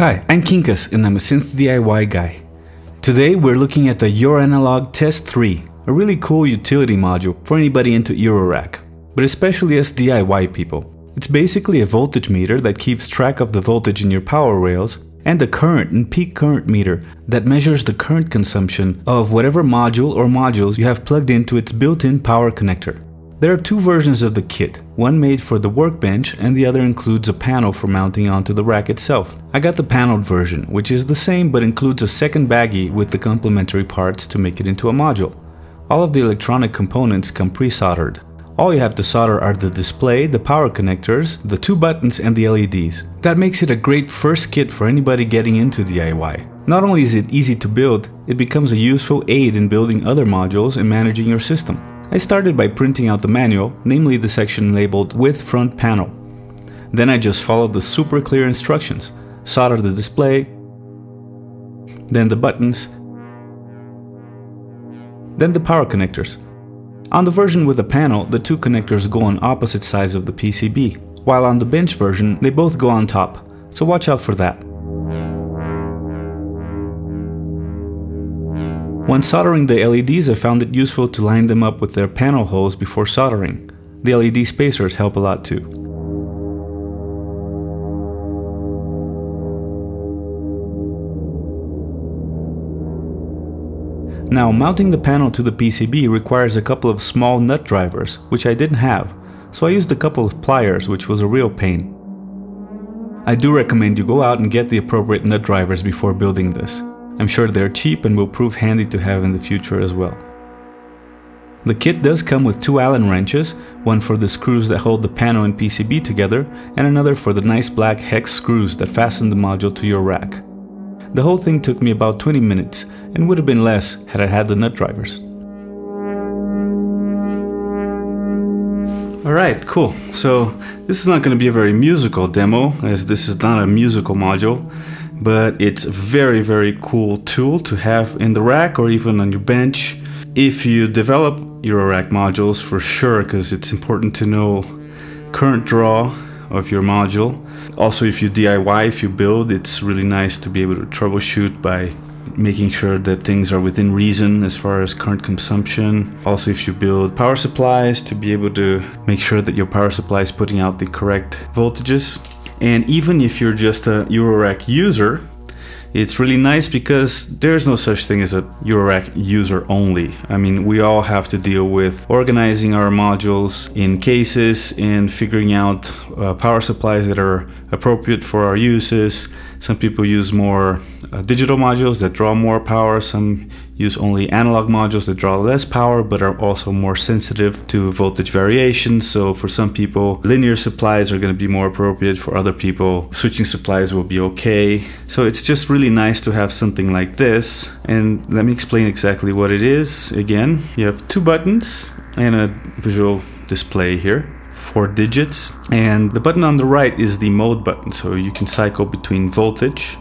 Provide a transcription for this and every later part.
Hi, I'm Quincas and I'm a synth DIY guy. Today we're looking at the Joranalogue Test 3, a really cool utility module for anybody into Eurorack, but especially us DIY people. It's basically a voltage meter that keeps track of the voltage in your power rails and a current and peak current meter that measures the current consumption of whatever module or modules you have plugged into its built-in power connector. There are two versions of the kit, one made for the workbench and the other includes a panel for mounting onto the rack itself. I got the paneled version, which is the same but includes a second baggie with the complementary parts to make it into a module. All of the electronic components come pre-soldered. All you have to solder are the display, the power connectors, the two buttons and the LEDs. That makes it a great first kit for anybody getting into DIY. Not only is it easy to build, it becomes a useful aid in building other modules and managing your system. I started by printing out the manual, namely the section labeled with front panel. Then I just followed the super clear instructions, soldered the display, then the buttons, then the power connectors. On the version with the panel, the two connectors go on opposite sides of the PCB, while on the bench version, they both go on top, so watch out for that. When soldering the LEDs, I found it useful to line them up with their panel holes before soldering. The LED spacers help a lot too. Now, mounting the panel to the PCB requires a couple of small nut drivers, which I didn't have, so I used a couple of pliers, which was a real pain. I do recommend you go out and get the appropriate nut drivers before building this. I'm sure they're cheap and will prove handy to have in the future as well. The kit does come with two Allen wrenches, one for the screws that hold the panel and PCB together, and another for the nice black hex screws that fasten the module to your rack. The whole thing took me about 20 minutes, and would have been less had I had the nut drivers. Alright, cool. So this is not going to be a very musical demo, as this is not a musical module but it's a very very cool tool to have in the rack or even on your bench if you develop your rack modules for sure because it's important to know current draw of your module also if you DIY if you build it's really nice to be able to troubleshoot by making sure that things are within reason as far as current consumption. Also, if you build power supplies, to be able to make sure that your power supply is putting out the correct voltages. And even if you're just a Eurorack user, it's really nice because there's no such thing as a Eurorack user only. I mean, we all have to deal with organizing our modules in cases and figuring out uh, power supplies that are appropriate for our uses. Some people use more uh, digital modules that draw more power. Some use only analog modules that draw less power but are also more sensitive to voltage variations. So for some people, linear supplies are going to be more appropriate. For other people, switching supplies will be okay. So it's just really nice to have something like this. And let me explain exactly what it is. Again, you have two buttons and a visual display here four digits and the button on the right is the mode button so you can cycle between voltage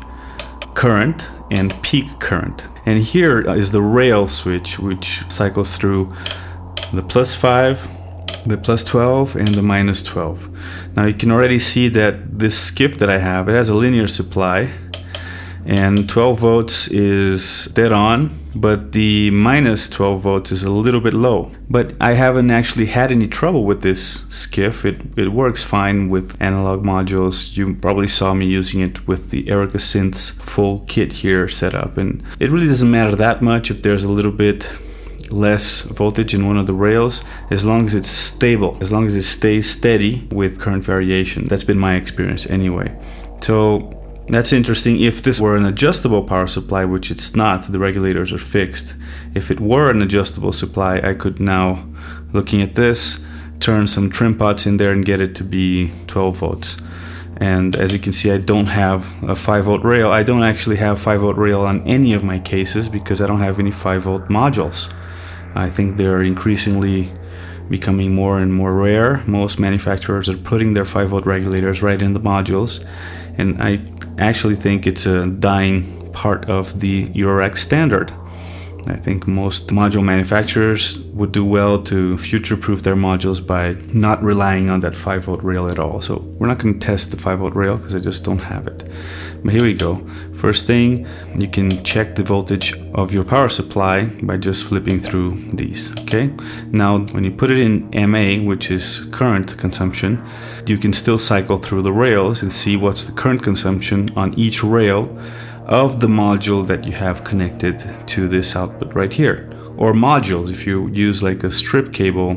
current and peak current. And here is the rail switch, which cycles through the plus 5, the plus 12, and the minus 12. Now you can already see that this skiff that I have, it has a linear supply, and 12 volts is dead on but the minus 12 volts is a little bit low. But I haven't actually had any trouble with this skiff. It, it works fine with analog modules. You probably saw me using it with the Erica Synths full kit here set up. And it really doesn't matter that much if there's a little bit less voltage in one of the rails as long as it's stable as long as it stays steady with current variation. That's been my experience anyway. So that's interesting. If this were an adjustable power supply, which it's not, the regulators are fixed. If it were an adjustable supply, I could now, looking at this, turn some trim pots in there and get it to be 12 volts. And as you can see, I don't have a 5 volt rail. I don't actually have 5 volt rail on any of my cases because I don't have any 5 volt modules. I think they're increasingly becoming more and more rare. Most manufacturers are putting their 5 volt regulators right in the modules. And I actually think it's a dying part of the Eurorack standard. I think most module manufacturers would do well to future proof their modules by not relying on that 5 volt rail at all. So we're not going to test the 5 volt rail because I just don't have it. But here we go. First thing, you can check the voltage of your power supply by just flipping through these, okay? Now, when you put it in MA, which is current consumption, you can still cycle through the rails and see what's the current consumption on each rail of the module that you have connected to this output right here. Or modules, if you use like a strip cable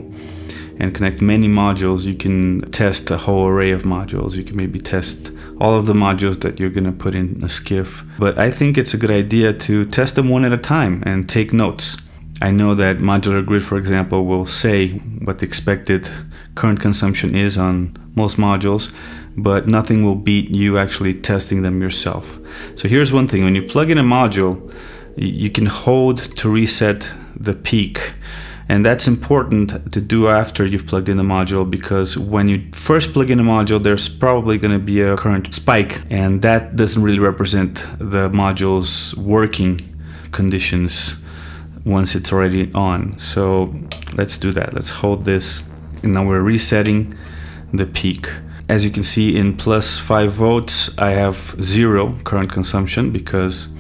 and connect many modules, you can test a whole array of modules. You can maybe test all of the modules that you're going to put in a skiff. But I think it's a good idea to test them one at a time and take notes. I know that Modular Grid, for example, will say what the expected current consumption is on most modules, but nothing will beat you actually testing them yourself. So here's one thing, when you plug in a module, you can hold to reset the peak and that's important to do after you've plugged in the module because when you first plug in a module, there's probably going to be a current spike, and that doesn't really represent the module's working conditions once it's already on. So let's do that. Let's hold this, and now we're resetting the peak. As you can see in plus 5 volts, I have zero current consumption because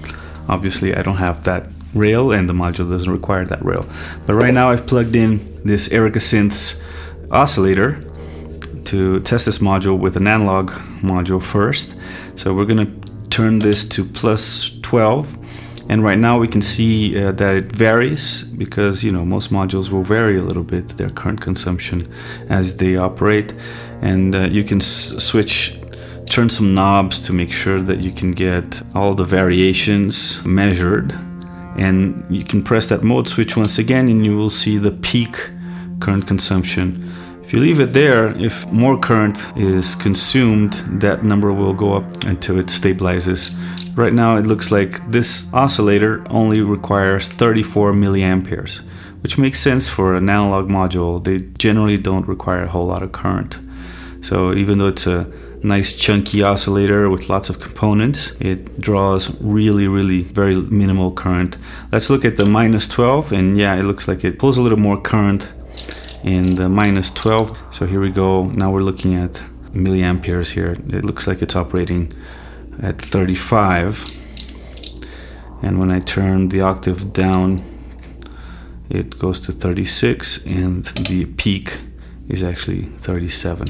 obviously I don't have that rail and the module doesn't require that rail. But right now I've plugged in this Erica Synths oscillator to test this module with an analog module first. So we're gonna turn this to plus 12 and right now we can see uh, that it varies because you know most modules will vary a little bit their current consumption as they operate and uh, you can switch turn some knobs to make sure that you can get all the variations measured and you can press that mode switch once again and you will see the peak current consumption. If you leave it there, if more current is consumed, that number will go up until it stabilizes. Right now it looks like this oscillator only requires 34 milliamperes, which makes sense for an analog module. They generally don't require a whole lot of current. So even though it's a nice chunky oscillator with lots of components. It draws really, really very minimal current. Let's look at the minus 12 and yeah, it looks like it pulls a little more current in the minus 12. So here we go. Now we're looking at milliamperes here. It looks like it's operating at 35. And when I turn the octave down, it goes to 36 and the peak is actually 37.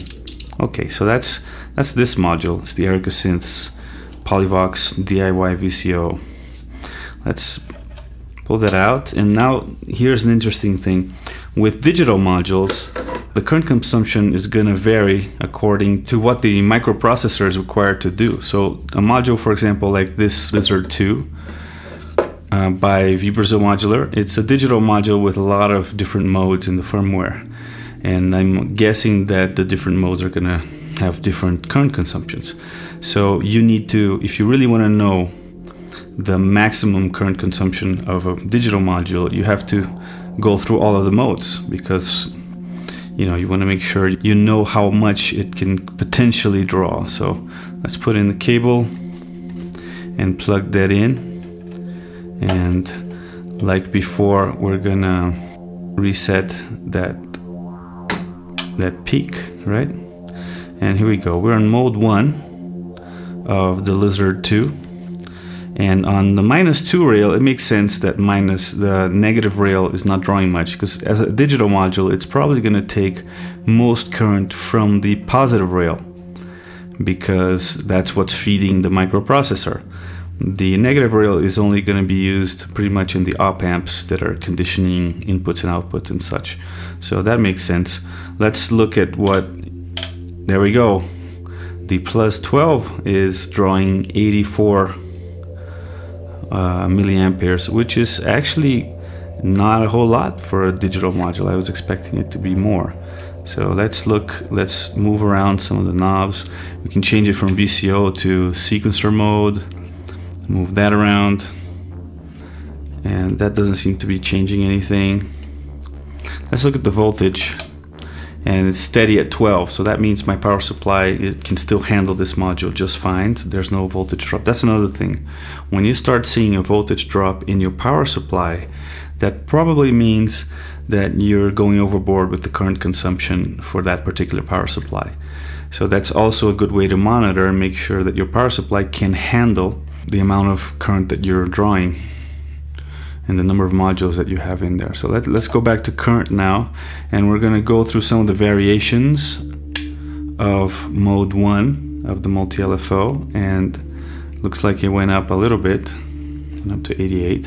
Okay, so that's that's this module. It's the Erica Synths Polivoks DIY VCO. Let's pull that out. And now here's an interesting thing. With digital modules, the current consumption is going to vary according to what the microprocessor is required to do. So a module, for example, like this Lizard 2 uh, by Vibrazil Modular, it's a digital module with a lot of different modes in the firmware. And I'm guessing that the different modes are going to have different current consumptions. So you need to, if you really want to know the maximum current consumption of a digital module, you have to go through all of the modes because you know you want to make sure you know how much it can potentially draw. So let's put in the cable and plug that in. And like before, we're gonna reset that that peak, right? And here we go. We're on mode 1 of the Lizard 2. And on the minus 2 rail, it makes sense that minus the negative rail is not drawing much because as a digital module, it's probably going to take most current from the positive rail because that's what's feeding the microprocessor. The negative rail is only going to be used pretty much in the op amps that are conditioning inputs and outputs and such. So that makes sense. Let's look at what there we go. The plus 12 is drawing 84 uh, milliamperes, which is actually not a whole lot for a digital module. I was expecting it to be more. So let's look, let's move around some of the knobs. We can change it from VCO to sequencer mode, move that around. And that doesn't seem to be changing anything. Let's look at the voltage and it's steady at 12 so that means my power supply it can still handle this module just fine so there's no voltage drop. That's another thing. When you start seeing a voltage drop in your power supply that probably means that you're going overboard with the current consumption for that particular power supply. So that's also a good way to monitor and make sure that your power supply can handle the amount of current that you're drawing and the number of modules that you have in there. So let, us go back to current now and we're going to go through some of the variations of mode 1 of the multi-LFO and looks like it went up a little bit went up to 88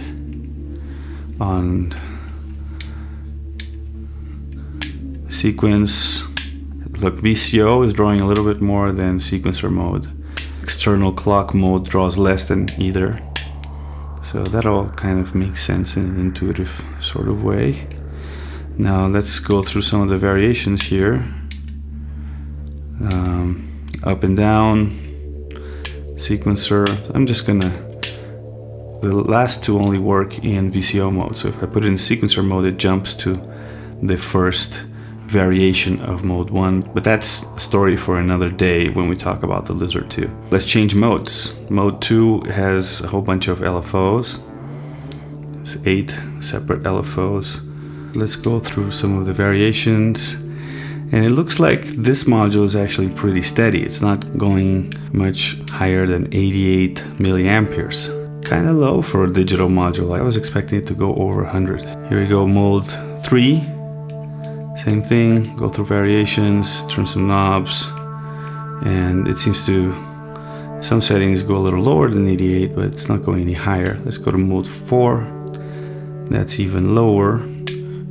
on sequence look VCO is drawing a little bit more than sequencer mode. External clock mode draws less than either so that all kind of makes sense in an intuitive sort of way. Now let's go through some of the variations here. Um, up and down, sequencer. I'm just gonna, the last two only work in VCO mode. So if I put it in sequencer mode, it jumps to the first variation of mode 1, but that's a story for another day when we talk about the Lizard 2. Let's change modes. Mode 2 has a whole bunch of LFOs. It's eight separate LFOs. Let's go through some of the variations. And it looks like this module is actually pretty steady. It's not going much higher than 88 milliamperes. Kind of low for a digital module. I was expecting it to go over 100. Here we go, mode 3 same thing, go through variations, turn some knobs, and it seems to, some settings go a little lower than 88, but it's not going any higher. Let's go to mode 4, that's even lower.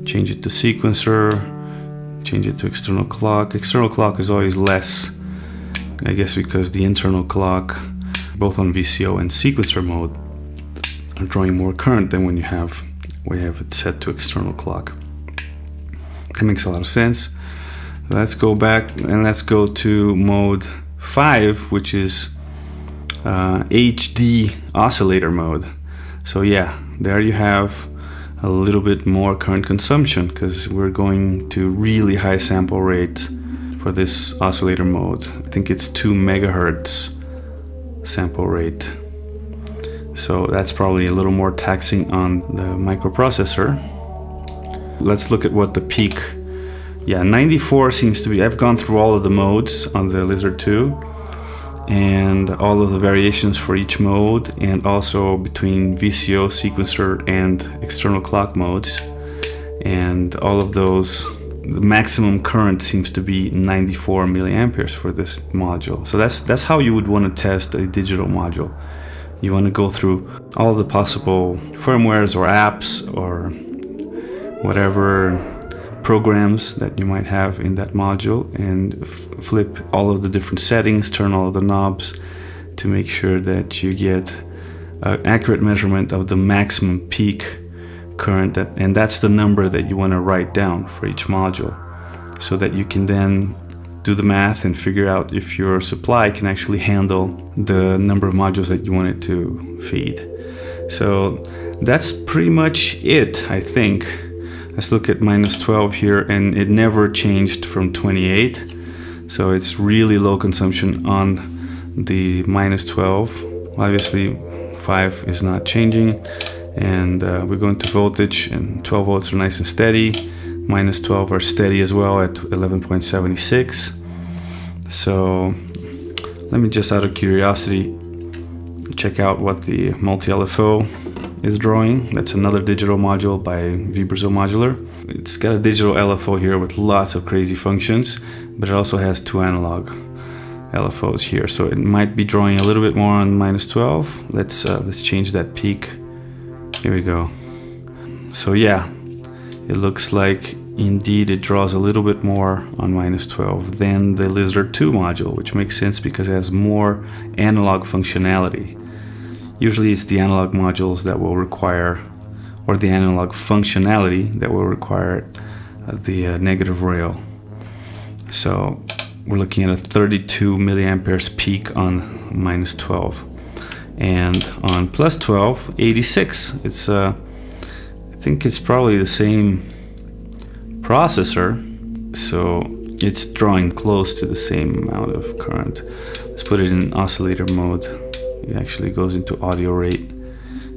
Change it to sequencer, change it to external clock. External clock is always less, I guess because the internal clock, both on VCO and sequencer mode, are drawing more current than when you have, we have it set to external clock. That makes a lot of sense. Let's go back and let's go to mode 5, which is uh, HD oscillator mode. So yeah, there you have a little bit more current consumption because we're going to really high sample rate for this oscillator mode. I think it's 2 megahertz sample rate. So that's probably a little more taxing on the microprocessor. Let's look at what the peak, yeah, 94 seems to be, I've gone through all of the modes on the Lizard 2 and all of the variations for each mode and also between VCO, sequencer and external clock modes. And all of those, the maximum current seems to be 94 milliamperes for this module. So that's, that's how you would want to test a digital module. You want to go through all the possible firmwares or apps or whatever programs that you might have in that module and flip all of the different settings, turn all of the knobs to make sure that you get an accurate measurement of the maximum peak current that, and that's the number that you want to write down for each module so that you can then do the math and figure out if your supply can actually handle the number of modules that you want it to feed. So that's pretty much it, I think. Let's look at minus 12 here and it never changed from 28. So it's really low consumption on the minus 12. Obviously 5 is not changing and uh, we're going to voltage and 12 volts are nice and steady. Minus 12 are steady as well at 11.76. So let me just out of curiosity check out what the multi-LFO is drawing. That's another digital module by vBrazil Modular. It's got a digital LFO here with lots of crazy functions, but it also has two analog LFOs here. So it might be drawing a little bit more on minus 12. Let's, uh, let's change that peak. Here we go. So yeah, it looks like indeed it draws a little bit more on minus 12 than the Lizard 2 module, which makes sense because it has more analog functionality. Usually it's the analog modules that will require, or the analog functionality that will require the uh, negative rail. So we're looking at a 32 milliamperes peak on minus 12 and on plus 12 86 it's uh, I think it's probably the same processor so it's drawing close to the same amount of current. Let's put it in oscillator mode. It actually goes into audio rate,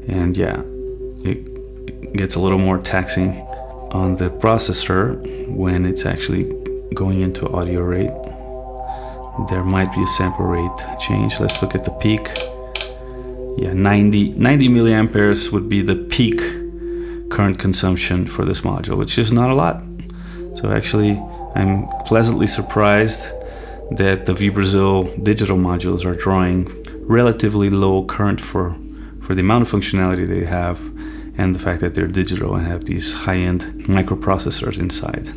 and yeah, it gets a little more taxing on the processor when it's actually going into audio rate. There might be a sample rate change. Let's look at the peak. Yeah, 90, 90 milliamperes would be the peak current consumption for this module, which is not a lot. So actually, I'm pleasantly surprised that the Vibrazil digital modules are drawing relatively low current for, for the amount of functionality they have and the fact that they're digital and have these high-end microprocessors inside.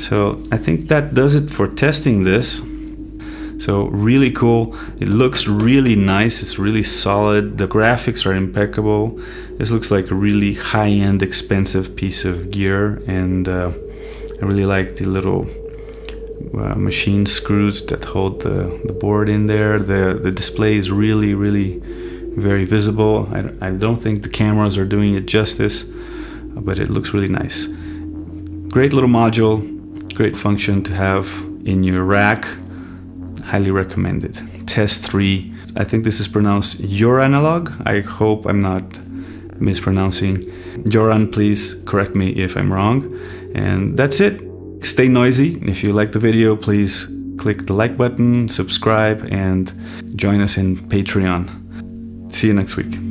So I think that does it for testing this. So really cool. It looks really nice. It's really solid. The graphics are impeccable. This looks like a really high-end, expensive piece of gear, and uh, I really like the little uh, machine screws that hold the, the board in there. The the display is really, really very visible. I, I don't think the cameras are doing it justice, but it looks really nice. Great little module, great function to have in your rack. Highly recommended. Test 3. I think this is pronounced your analog. I hope I'm not mispronouncing. Joran, please correct me if I'm wrong. And that's it. Stay noisy. If you like the video, please click the like button, subscribe, and join us in Patreon. See you next week.